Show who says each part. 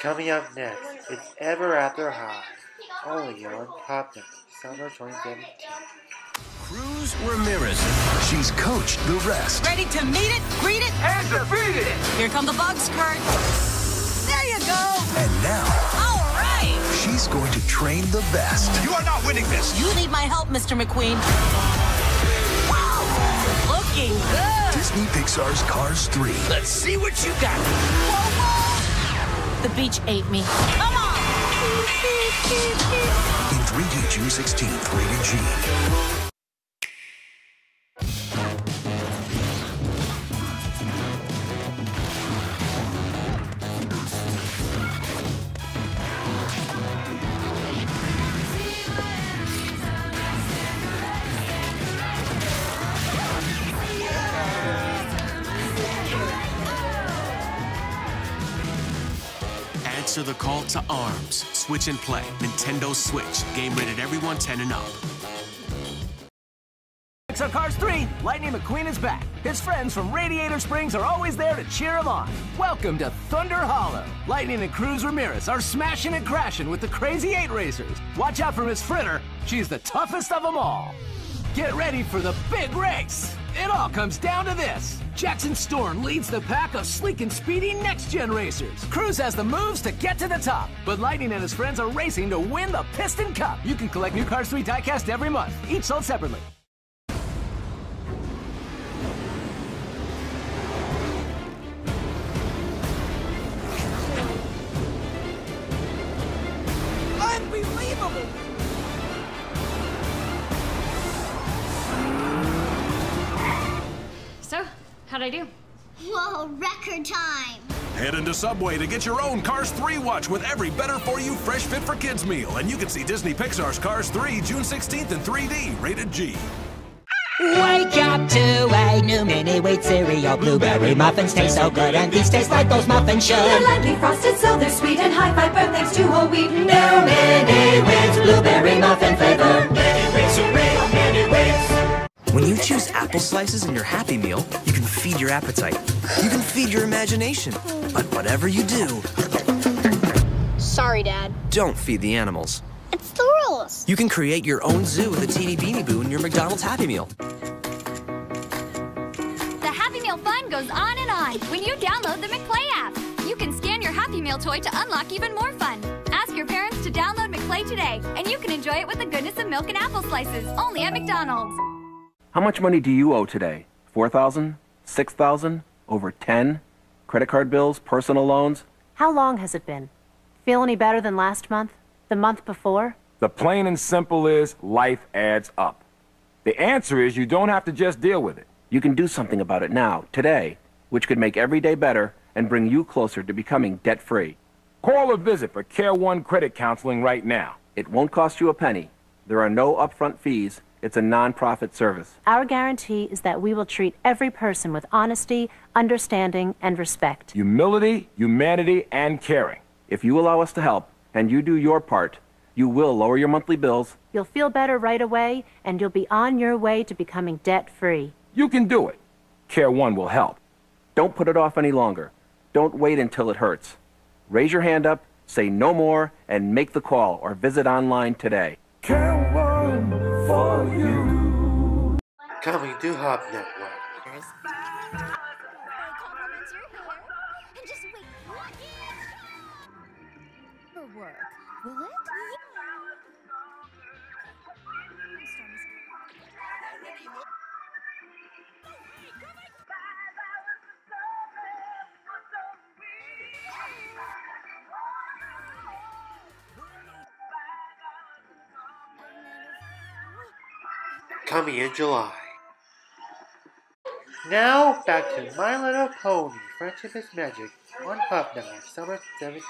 Speaker 1: Coming up next, it's Ever After High, only on Pop Network, summer 2017.
Speaker 2: Cruz Ramirez. She's coached the rest.
Speaker 3: Ready to meet it, greet it,
Speaker 4: And defeat it!
Speaker 3: Here come the bugs, Kurt. There you go.
Speaker 2: And now
Speaker 3: All right.
Speaker 2: she's going to train the best.
Speaker 4: You are not winning this!
Speaker 3: You need my help, Mr. McQueen. Looking good.
Speaker 2: Disney Pixar's Cars 3.
Speaker 4: Let's see what you got!
Speaker 3: The beach ate me. Come on.
Speaker 2: In 3D June 16th, rated G.
Speaker 5: Answer the call to arms. Switch and play. Nintendo Switch. Game rated everyone 10 and up.
Speaker 6: Pixar Cars 3, Lightning McQueen is back. His friends from Radiator Springs are always there to cheer him on. Welcome to Thunder Hollow. Lightning and Cruz Ramirez are smashing and crashing with the Crazy 8 racers. Watch out for Miss Fritter. She's the toughest of them all. Get ready for the big race. It all comes down to this. Jackson Storm leads the pack of sleek and speedy next-gen racers. Cruz has the moves to get to the top, but Lightning and his friends are racing to win the Piston Cup. You can collect new Cars 3 diecast every month, each sold separately.
Speaker 7: How'd I do?
Speaker 8: Whoa, record time!
Speaker 9: Head into Subway to get your own Cars 3 watch with every better for you fresh fit for kids meal. And you can see Disney Pixar's Cars 3 June 16th in 3D, rated G.
Speaker 10: Wake up to a new mini wheat cereal. Blueberry muffins taste so good, and these taste like those muffins should.
Speaker 11: They're lightly frosted, so they're sweet and high fiber thanks to whole wheat.
Speaker 10: New mini wheats, blueberry muffin flavor.
Speaker 12: When you choose apple slices in your Happy Meal, you can feed your appetite. You can feed your imagination. But whatever you do,
Speaker 8: Sorry, Dad.
Speaker 12: don't feed the animals.
Speaker 8: It's the rules.
Speaker 12: You can create your own zoo with a teeny beanie boo in your McDonald's Happy Meal.
Speaker 7: The Happy Meal fun goes on and on when you download the McPlay app. You can scan your Happy Meal toy to unlock even more fun. Ask your parents to download McPlay today, and you can enjoy it with the goodness of milk and apple slices, only at McDonald's.
Speaker 13: How much money do you owe today? 4000 6000 Over 10? Credit card bills? Personal loans?
Speaker 14: How long has it been? Feel any better than last month? The month before?
Speaker 15: The plain and simple is life adds up. The answer is you don't have to just deal with it.
Speaker 13: You can do something about it now, today, which could make every day better and bring you closer to becoming debt free.
Speaker 15: Call or visit for CareOne credit counseling right now.
Speaker 13: It won't cost you a penny. There are no upfront fees. It's a non-profit service.
Speaker 14: Our guarantee is that we will treat every person with honesty, understanding, and respect.
Speaker 15: Humility, humanity, and caring.
Speaker 13: If you allow us to help and you do your part, you will lower your monthly bills.
Speaker 14: You'll feel better right away, and you'll be on your way to becoming debt free.
Speaker 15: You can do it. CareOne will help.
Speaker 13: Don't put it off any longer. Don't wait until it hurts. Raise your hand up, say no more, and make the call or visit online today.
Speaker 15: Care you.
Speaker 1: Coming to Hub Network.
Speaker 7: Work, will it?
Speaker 1: Coming in July. Now back to My Little Pony, Friendship is Magic on Pop Network, summer 17.